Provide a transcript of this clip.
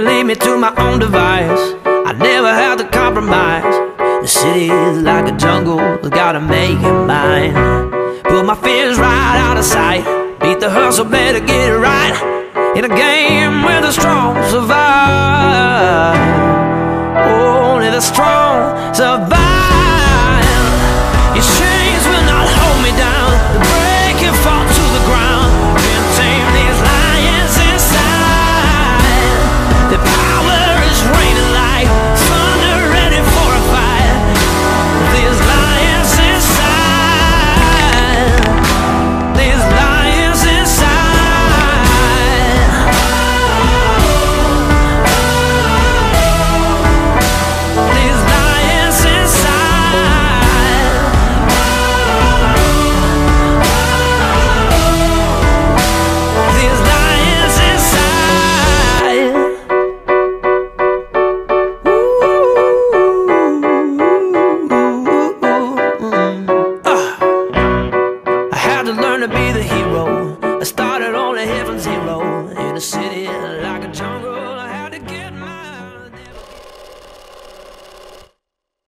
leave me to my own device. I never have to compromise. The city is like a jungle, I gotta make it mine. Put my fears right out of sight. Beat the hustle, better get it right. In a game where the to be the hero. I started on here from zero in a city like a jungle.